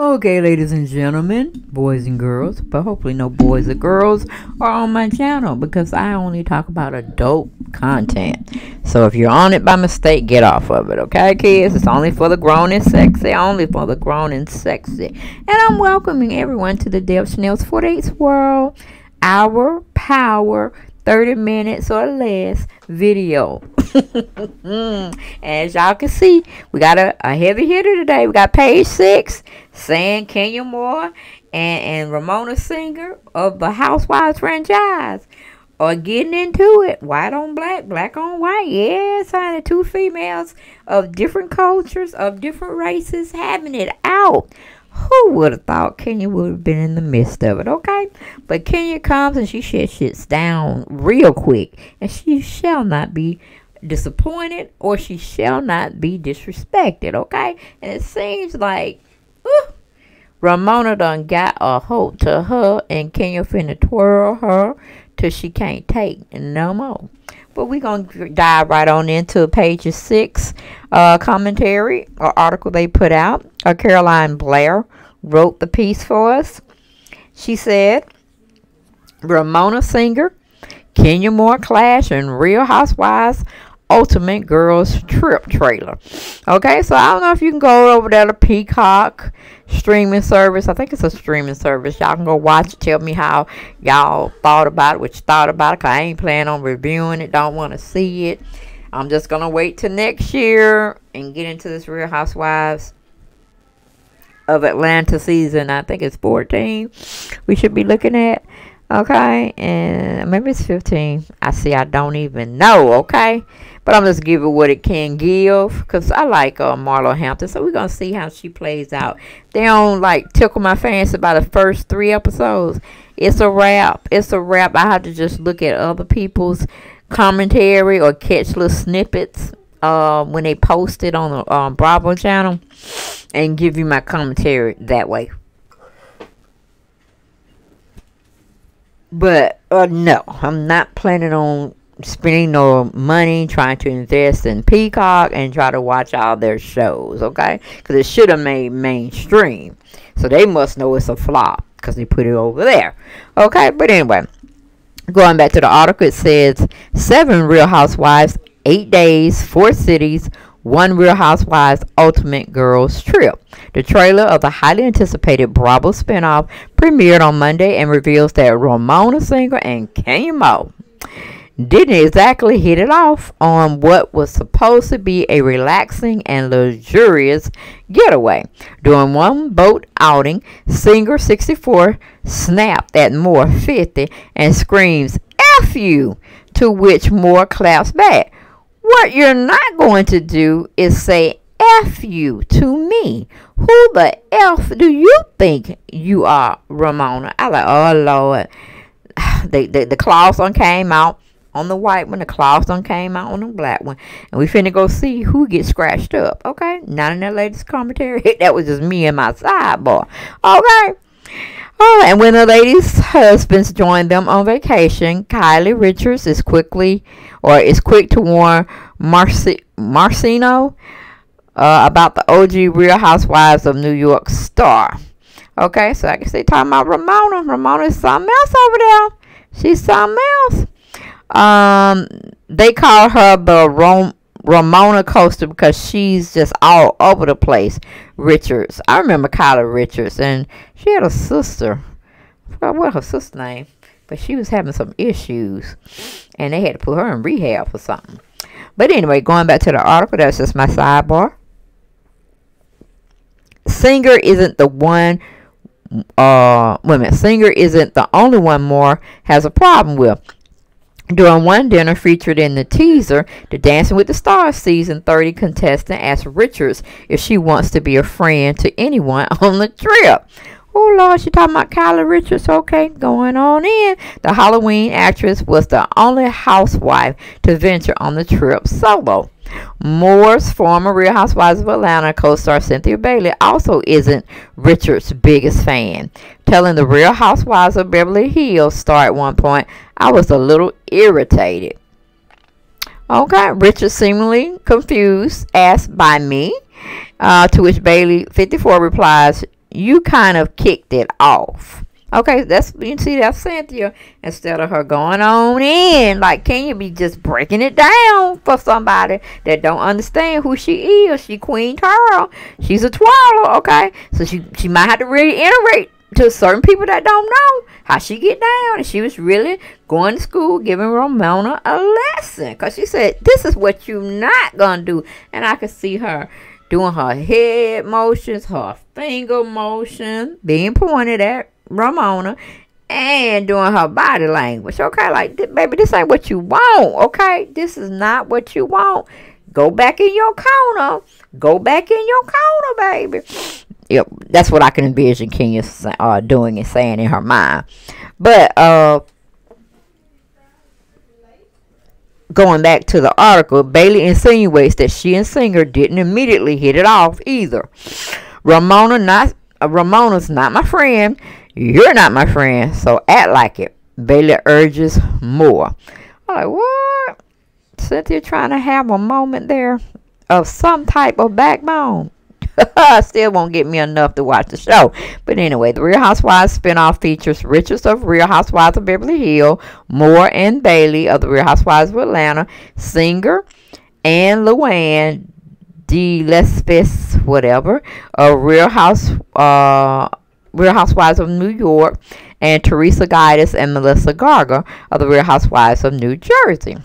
Okay, ladies and gentlemen, boys and girls, but hopefully no boys or girls are on my channel because I only talk about adult content. So if you're on it by mistake, get off of it, okay, kids? It's only for the grown and sexy, only for the grown and sexy. And I'm welcoming everyone to the Deb Shanel's 48th World, Hour Power 30 minutes or less video. As y'all can see, we got a, a heavy hitter today. We got page six, saying Kenya Moore and, and Ramona Singer of the Housewives franchise are getting into it. White on black, black on white. Yes, I honey. Two females of different cultures, of different races, having it out. Who would have thought Kenya would have been in the midst of it, okay? But Kenya comes and she shuts shits down real quick. And she shall not be disappointed or she shall not be disrespected, okay? And it seems like Ramona done got a hold to her and Kenya finna twirl her till she can't take no more. But we're going to dive right on into page six uh, commentary or article they put out. Uh, Caroline Blair wrote the piece for us. She said, Ramona Singer, Kenya Moore Clash, and Real Housewives Ultimate Girls Trip trailer. Okay, so I don't know if you can go over there to Peacock streaming service. I think it's a streaming service. Y'all can go watch it. Tell me how y'all thought about it, what you thought about it. Cause I ain't planning on reviewing it. Don't want to see it. I'm just gonna wait till next year and get into this Real Housewives of Atlanta season. I think it's 14. We should be looking at. Okay, and maybe it's 15. I see. I don't even know. Okay. But I'm just giving what it can give because I like uh, Marlo Hampton. So we're going to see how she plays out. They don't like tickle my fancy by the first three episodes. It's a wrap. It's a wrap. I have to just look at other people's commentary or catch little snippets uh, when they post it on the um, Bravo channel and give you my commentary that way. But uh, no, I'm not planning on spending no money trying to invest in Peacock and try to watch all their shows, okay? Because it should have made mainstream. So they must know it's a flop because they put it over there, okay? But anyway, going back to the article, it says seven Real Housewives, eight days, four cities, one Real Housewives Ultimate Girls Trip. The trailer of the highly anticipated Bravo spinoff premiered on Monday and reveals that Ramona Singer and Kenya didn't exactly hit it off on what was supposed to be a relaxing and luxurious getaway. During one boat outing, Singer 64 snapped at Moore 50 and screams, F you, to which Moore claps back. What you're not going to do is say F you to me. Who the F do you think you are, Ramona? I like, oh Lord. The, the, the claws on came out on the white one. The claws done came out on the black one. And we finna go see who gets scratched up. Okay? Not in that latest commentary. that was just me and my sidebar. Okay? Oh, and when the ladies' husbands join them on vacation, Kylie Richards is quickly or is quick to warn Marci- Marcino uh, about the OG Real Housewives of New York star. Okay, so I guess they talking about Ramona. Ramona is something else over there. She's something else. Um, they call her the Rom- Ramona Coaster because she's just all over the place. Richards. I remember Kyla Richards, and she had a sister. I forgot what her sister name, but she was having some issues, and they had to put her in rehab for something. But anyway, going back to the article, that's just my sidebar. Singer isn't the one. Uh, women. Singer isn't the only one Moore has a problem with. During one dinner featured in the teaser, the Dancing with the Stars season 30 contestant asked Richards if she wants to be a friend to anyone on the trip. Oh Lord, she talking about Kyla Richards. Okay, going on in. The Halloween actress was the only housewife to venture on the trip solo. Moore's former Real Housewives of Atlanta co-star Cynthia Bailey also isn't Richards' biggest fan, telling the Real Housewives of Beverly Hills star at one point, I was a little irritated. Okay, Richard seemingly confused, asked by me, uh, to which Bailey, 54, replies, you kind of kicked it off. Okay, that's you see that's Cynthia. Instead of her going on in, like can you be just breaking it down for somebody that don't understand who she is? She Queen Tara. She's a twirler, okay? So she she might have to reiterate to certain people that don't know how she get down. And she was really going to school, giving Ramona a lesson. Because she said, this is what you not going to do. And I could see her doing her head motions, her finger motion, being pointed at Ramona, and doing her body language. Okay, like, baby, this ain't what you want. Okay, this is not what you want. Go back in your corner. Go back in your corner, baby. Yep, that's what I can envision Kenya uh, doing and saying in her mind. But uh, going back to the article, Bailey insinuates that she and Singer didn't immediately hit it off either. Ramona not uh, Ramona's not my friend. You're not my friend, so act like it. Bailey urges Moore. I'm like, what? Cynthia trying to have a moment there of some type of backbone. Still won't get me enough to watch the show. But anyway, the Real Housewives spinoff features Richards of Real Housewives of Beverly Hills, Moore and Bailey of the Real Housewives of Atlanta, Singer and Luann de Lesseps, whatever, of Real House, uh, Real Housewives of New York, and Teresa Giudice and Melissa Gorga of the Real Housewives of New Jersey.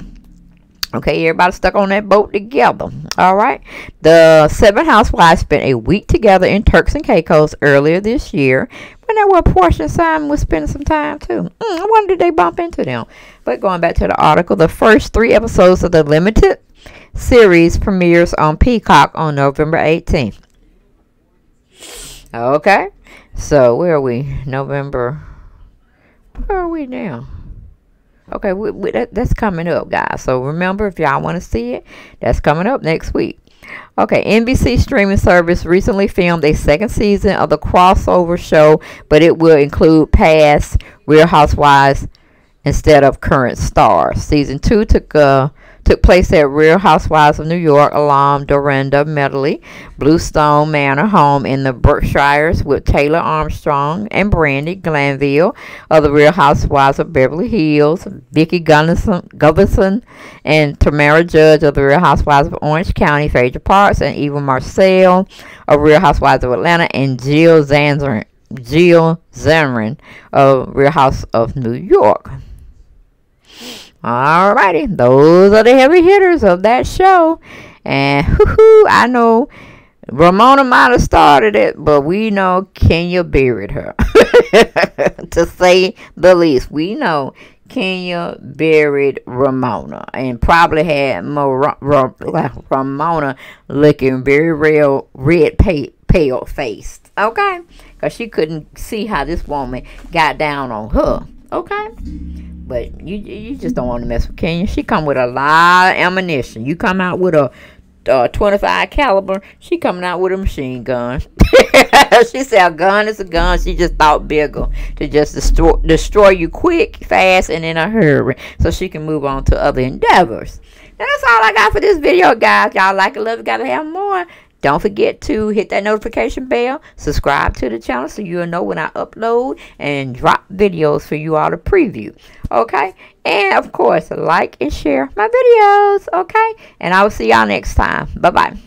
Okay, everybody stuck on that boat together. All right. The seven housewives spent a week together in Turks and Caicos earlier this year. When that were Porsha and Simon was spending some time too. Mm, I wonder did they bump into them. But going back to the article, the first three episodes of the limited series premieres on Peacock on November 18th. Okay. So where are we? November. Where are we now? Okay, we, we, that, that's coming up, guys. So remember, if y'all want to see it, that's coming up next week. Okay, NBC streaming service recently filmed a second season of the crossover show, but it will include past Real Housewives instead of current stars. Season two took uh, took place at Real Housewives of New York alum Dorinda Medley Bluestone Manor home in the Berkshires with Taylor Armstrong and Brandi Glanville of the Real Housewives of Beverly Hills, Vicki Gunvalson and Tamra Judge of the Real Housewives of Orange County, Phaedra Parks and Eva Marcille of Real Housewives of Atlanta, and Jill Zanzern, Jill Zarin of Real House of New York. Alrighty, those are the heavy hitters of that show. And whoo I know Ramona might have started it, but we know Kenya buried her. to say the least, we know Kenya buried Ramona and probably had more Ramona looking very real red pale faced. Okay? Because she couldn't see how this woman got down on her. Okay? But you you just don't want to mess with Kenya. She come with a lot of ammunition. You come out with a uh, 25 caliber. She coming out with a machine gun. she said a gun is a gun. She just thought bigger to just destroy, destroy you quick, fast, and in a hurry so she can move on to other endeavors. Now that's all I got for this video, guys. Y'all like it, love it, gotta have more. Don't forget to hit that notification bell, subscribe to the channel so you'll know when I upload and drop videos for you all to preview. Okay? And of course, like and share my videos. Okay? And I will see y'all next time. Bye-bye.